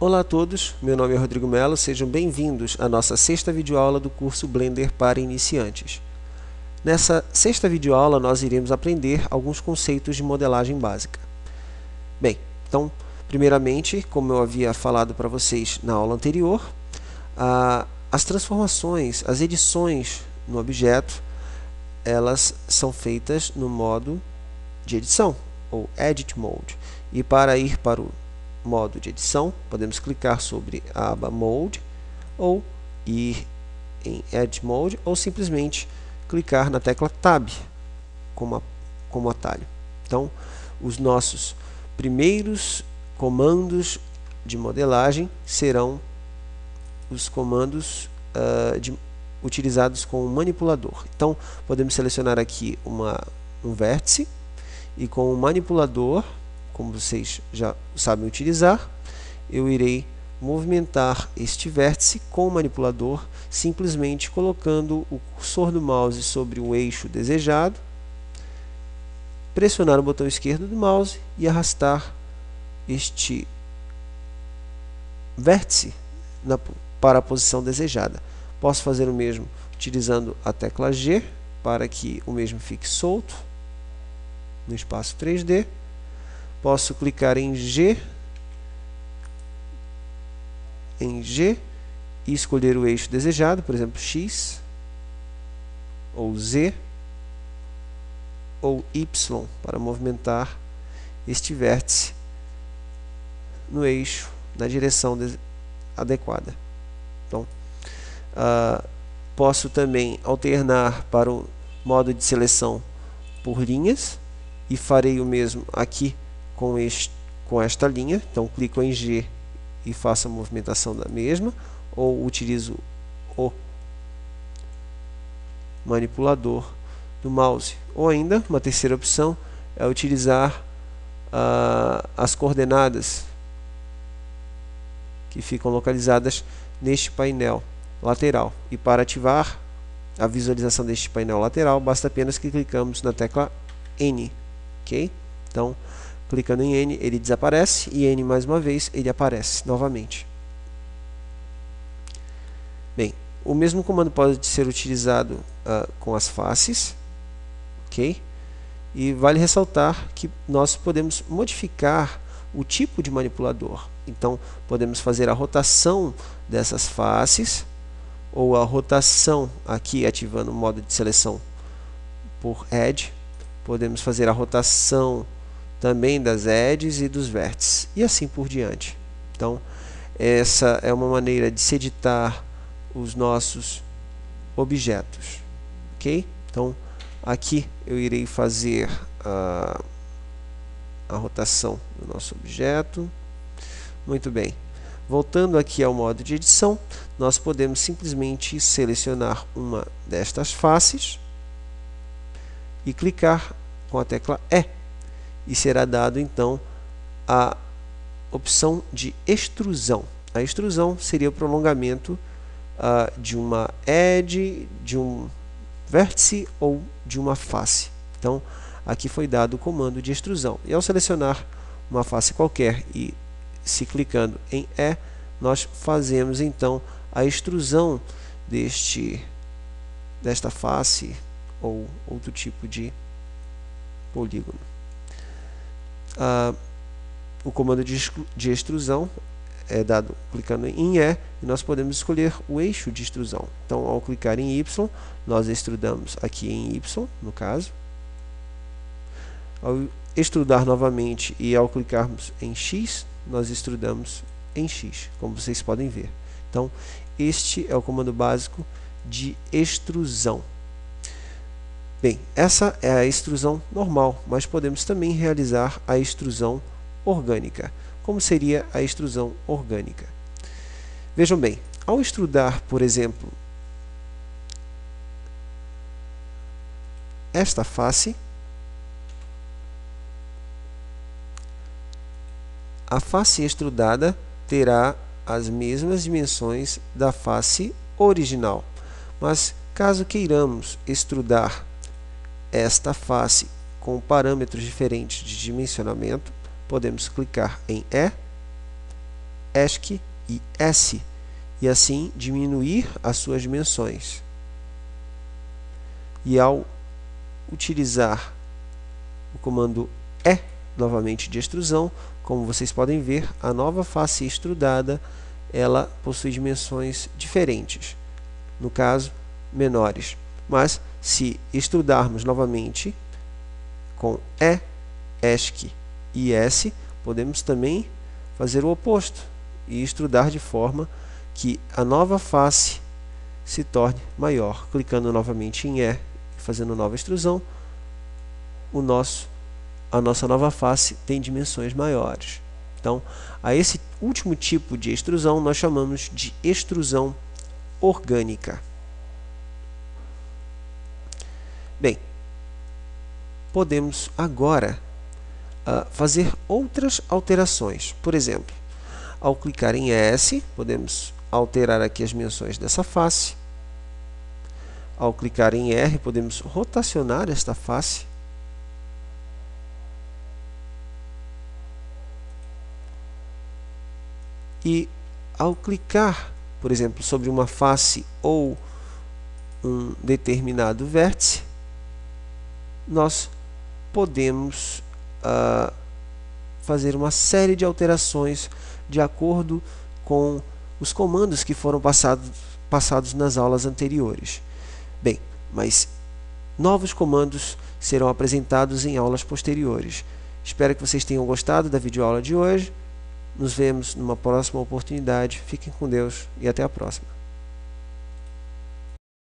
Olá a todos, meu nome é Rodrigo Melo, sejam bem-vindos à nossa sexta videoaula do curso Blender para iniciantes. Nessa sexta videoaula nós iremos aprender alguns conceitos de modelagem básica. Bem, então, primeiramente, como eu havia falado para vocês na aula anterior, as transformações, as edições no objeto, elas são feitas no modo de edição, ou Edit Mode. E para ir para o modo de edição, podemos clicar sobre a aba Mode ou ir em Edit Mode ou simplesmente clicar na tecla Tab como, como atalho. Então, os nossos primeiros comandos de modelagem serão os comandos uh, de, utilizados com o manipulador. Então, podemos selecionar aqui uma, um vértice e com o manipulador como vocês já sabem utilizar, eu irei movimentar este vértice com o manipulador, simplesmente colocando o cursor do mouse sobre o eixo desejado, pressionar o botão esquerdo do mouse e arrastar este vértice na, para a posição desejada. Posso fazer o mesmo utilizando a tecla G para que o mesmo fique solto no espaço 3D posso clicar em G, em G e escolher o eixo desejado, por exemplo, X, ou Z, ou Y, para movimentar este vértice no eixo, na direção adequada. Então, uh, posso também alternar para o modo de seleção por linhas, e farei o mesmo aqui com, este, com esta linha. Então, clico em G e faço a movimentação da mesma, ou utilizo o manipulador do mouse. Ou ainda, uma terceira opção é utilizar uh, as coordenadas que ficam localizadas neste painel lateral. E para ativar a visualização deste painel lateral, basta apenas que clicamos na tecla N. ok? Então, Clicando em N, ele desaparece e N mais uma vez, ele aparece novamente. Bem, o mesmo comando pode ser utilizado uh, com as faces, ok? E vale ressaltar que nós podemos modificar o tipo de manipulador. Então, podemos fazer a rotação dessas faces, ou a rotação aqui ativando o modo de seleção por Edge. Podemos fazer a rotação também das edges e dos vértices, e assim por diante. Então, essa é uma maneira de se editar os nossos objetos. Ok? Então, aqui eu irei fazer a, a rotação do nosso objeto. Muito bem. Voltando aqui ao modo de edição, nós podemos simplesmente selecionar uma destas faces e clicar com a tecla E e será dado então a opção de extrusão. A extrusão seria o prolongamento uh, de uma edge, de um vértice ou de uma face. Então, aqui foi dado o comando de extrusão. E ao selecionar uma face qualquer e se clicando em E, nós fazemos então a extrusão deste, desta face ou outro tipo de polígono o comando de, de extrusão é dado clicando em E e nós podemos escolher o eixo de extrusão. Então, ao clicar em Y, nós extrudamos aqui em Y, no caso. Ao extrudar novamente e ao clicarmos em X, nós extrudamos em X, como vocês podem ver. Então, este é o comando básico de extrusão. Bem, essa é a extrusão normal, mas podemos também realizar a extrusão orgânica. Como seria a extrusão orgânica? Vejam bem, ao extrudar, por exemplo, esta face, a face extrudada terá as mesmas dimensões da face original. Mas caso queiramos extrudar esta face com parâmetros diferentes de dimensionamento, podemos clicar em E ESC e S, e assim diminuir as suas dimensões. E ao utilizar o comando E, novamente de extrusão, como vocês podem ver, a nova face extrudada ela possui dimensões diferentes, no caso, menores. Mas, se extrudarmos novamente com E, ESC e S, podemos também fazer o oposto e extrudar de forma que a nova face se torne maior. Clicando novamente em E, fazendo nova extrusão, o nosso, a nossa nova face tem dimensões maiores. Então, a esse último tipo de extrusão nós chamamos de extrusão orgânica. Bem, podemos agora uh, fazer outras alterações. Por exemplo, ao clicar em S, podemos alterar aqui as dimensões dessa face. Ao clicar em R, podemos rotacionar esta face. E ao clicar, por exemplo, sobre uma face ou um determinado vértice, nós podemos uh, fazer uma série de alterações de acordo com os comandos que foram passados, passados nas aulas anteriores. Bem, mas novos comandos serão apresentados em aulas posteriores. Espero que vocês tenham gostado da videoaula de hoje. Nos vemos numa próxima oportunidade. Fiquem com Deus e até a próxima.